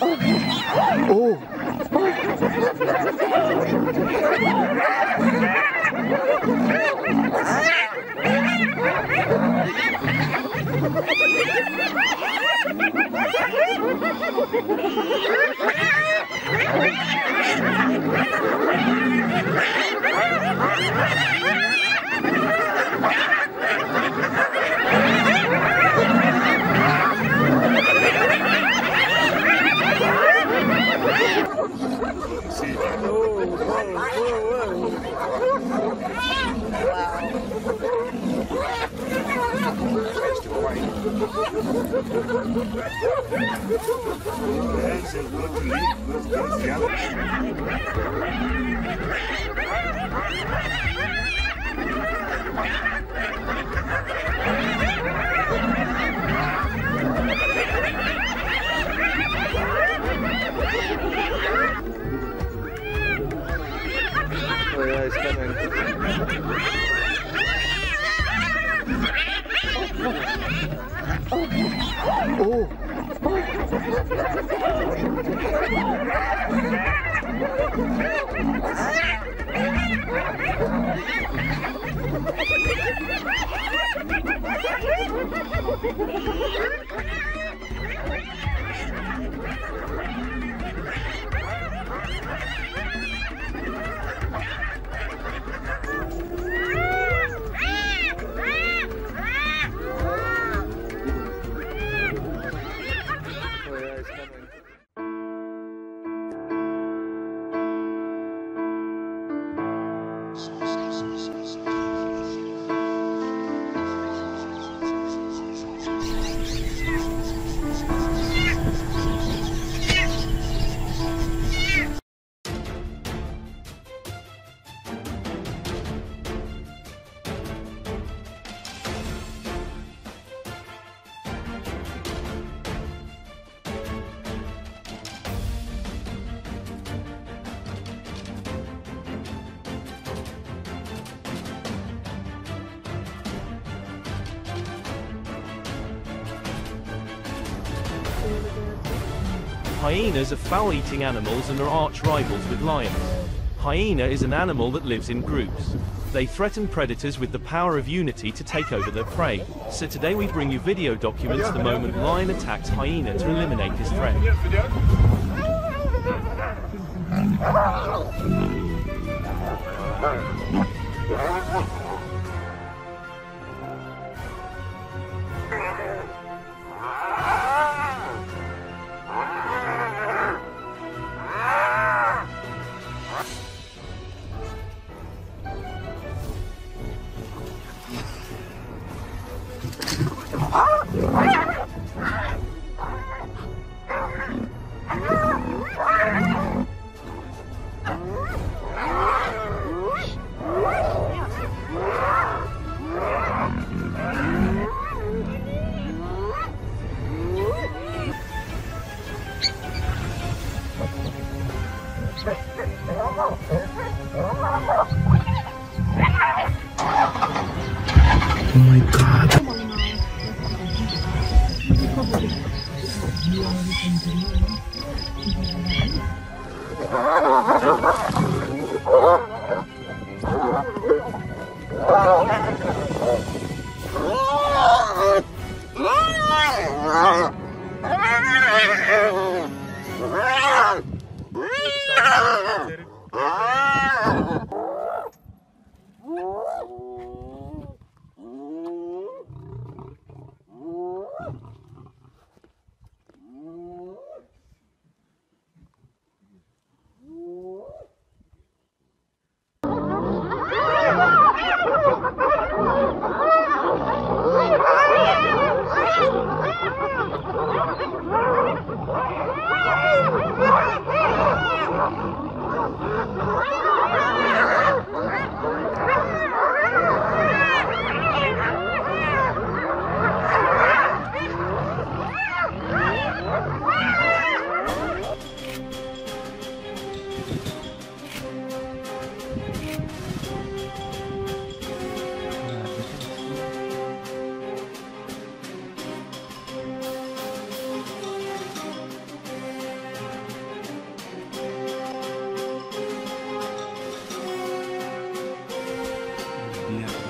Oh yeah, it's coming. Oh Church. Hyenas are foul-eating animals and are arch rivals with lions. Hyena is an animal that lives in groups. They threaten predators with the power of unity to take over their prey. So today we bring you video documents the moment lion attacks hyena to eliminate his threat. Oh my god. Ah! never.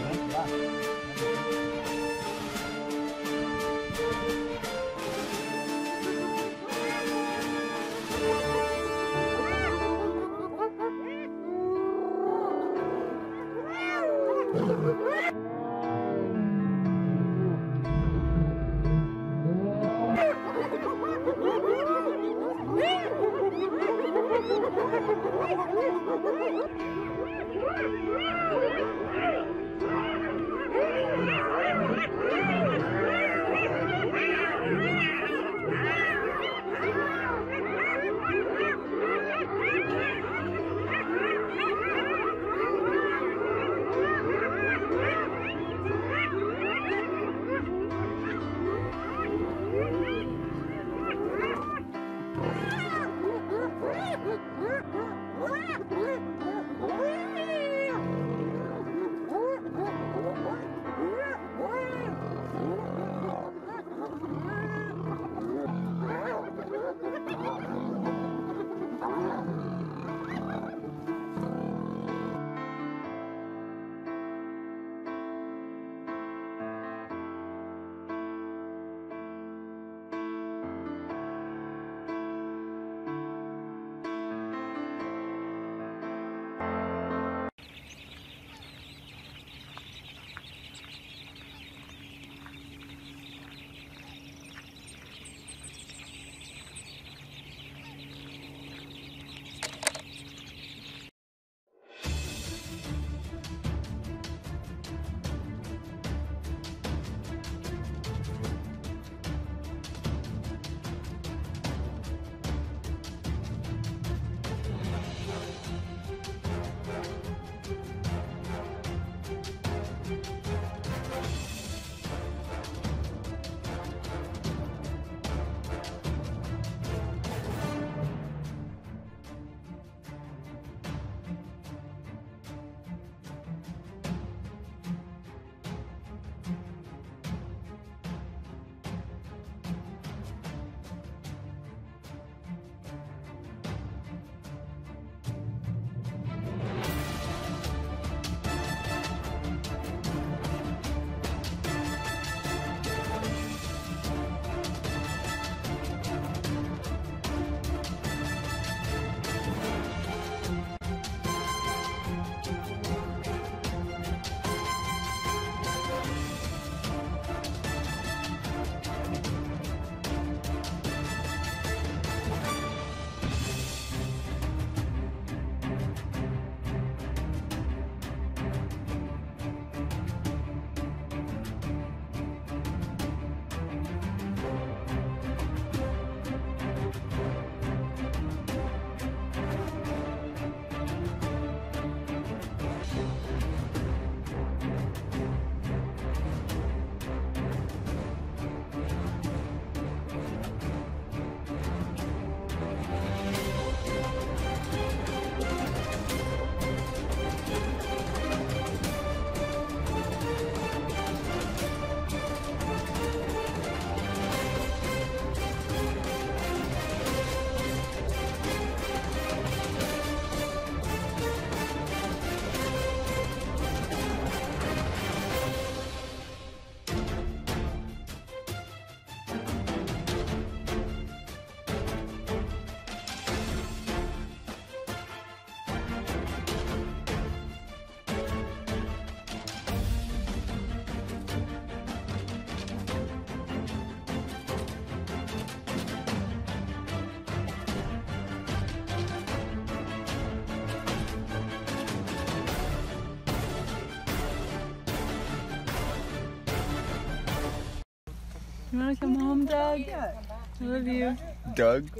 You want to come home, Doug? I love you. Doug?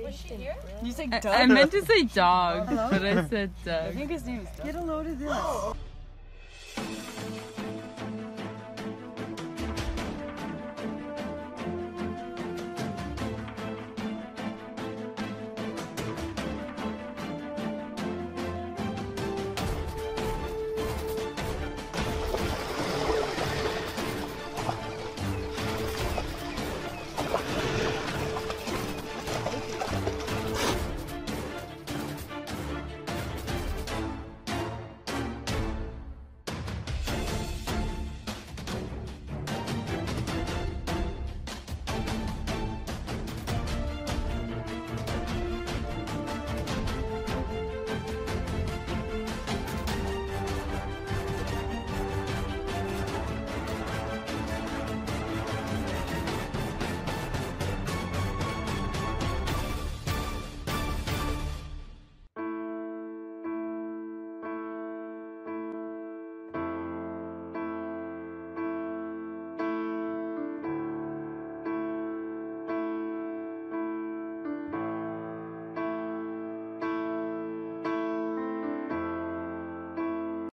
You say I, I meant to say dog, but I said Doug. I think his name is Doug. Get a load of this.